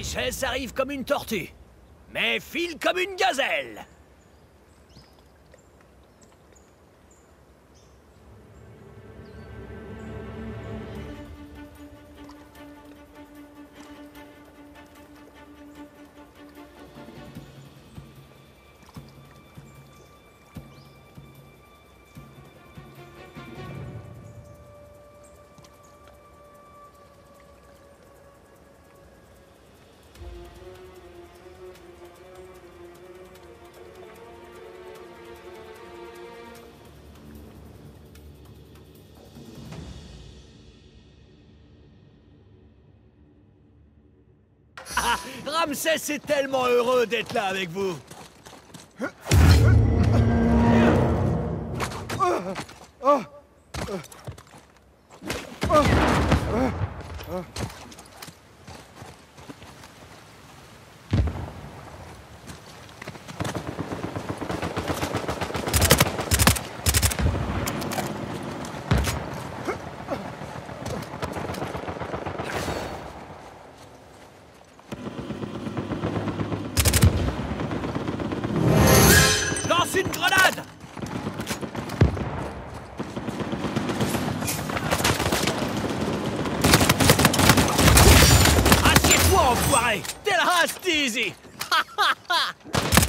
richesse arrive comme une tortue, mais file comme une gazelle. Ramsès est tellement heureux d'être là avec vous. easy. Ha ha ha!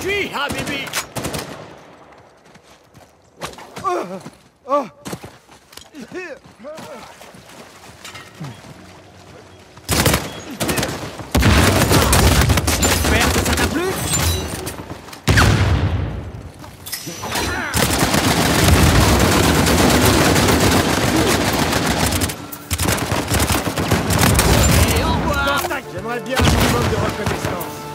Cuit, Habibi au revoir. J'aimerais bien un minimum de reconnaissance.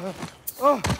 어, 아.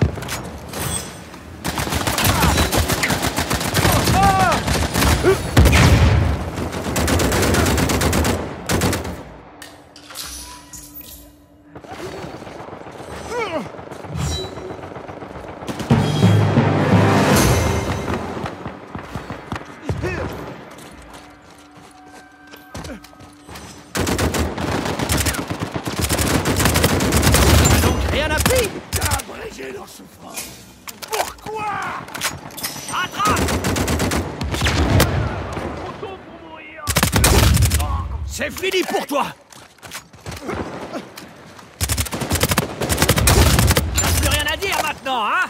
Donc rien n'a pris. Abrégé leur souffrance. Pourquoi? Attrape. C'est fini pour toi T'as plus rien à dire maintenant, hein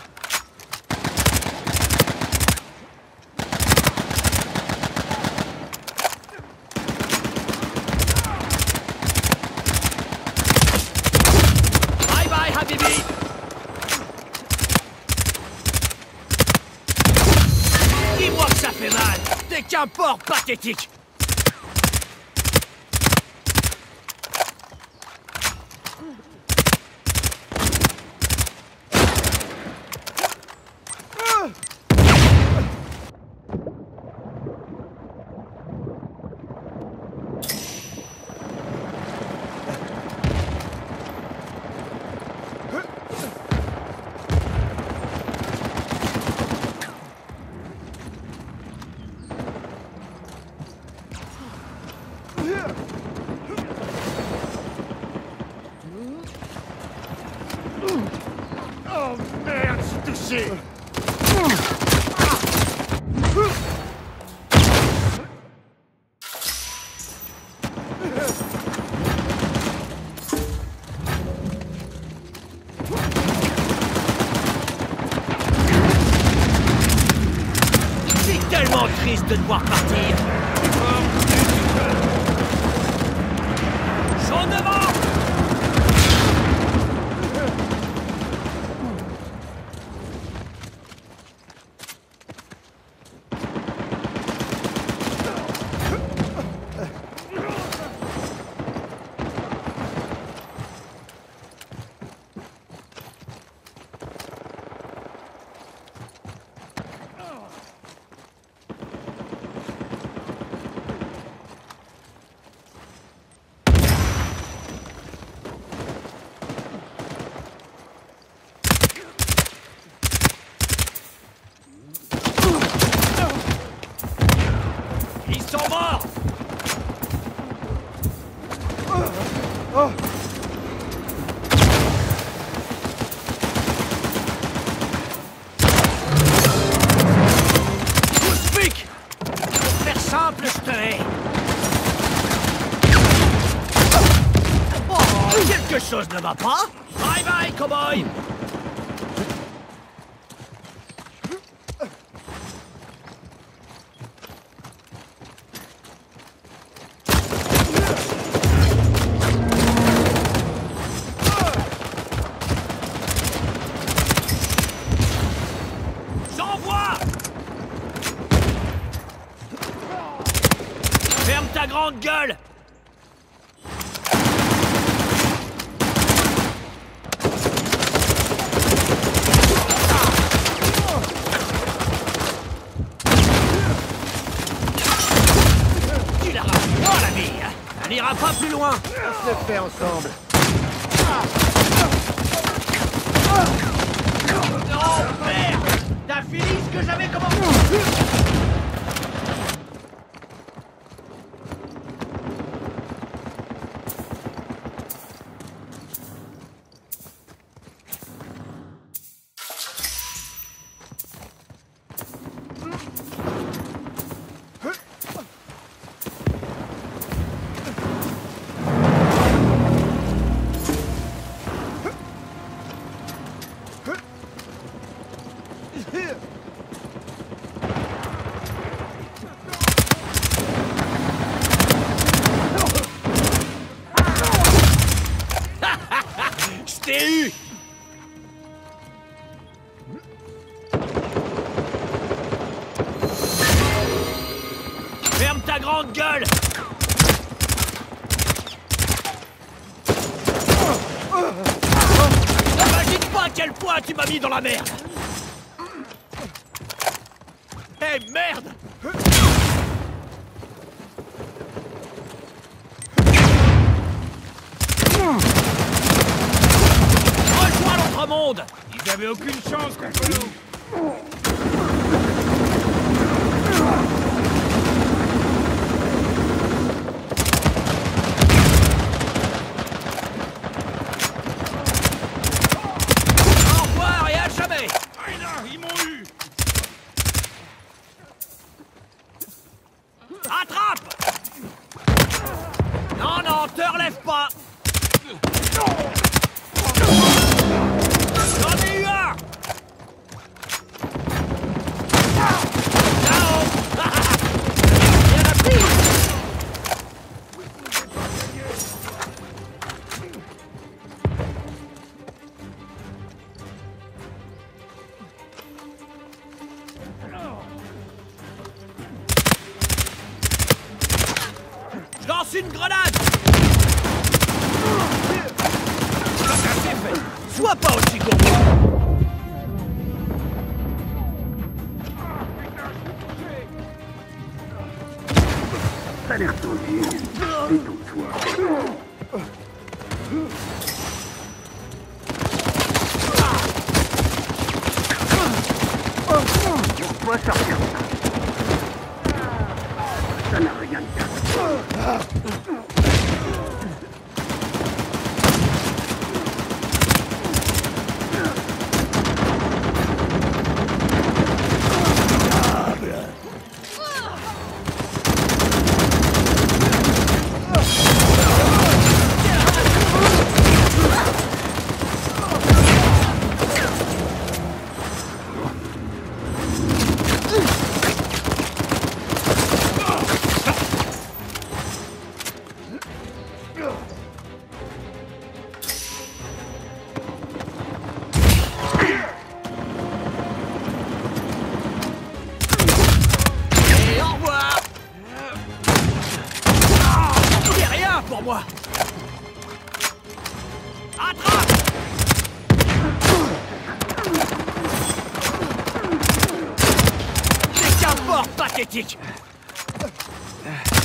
Bye bye, Habibi Dis-moi que ça fait mal T'es qu'un porc pathétique Oh merde, je suis touché chose ne va pas. Bye bye, cowboy. Ferme ta grande gueule se fait ensemble. quel point tu m'as mis dans la merde Eh merde Rejoins l'autre monde Ils avaient aucune chance contre nous. Uh.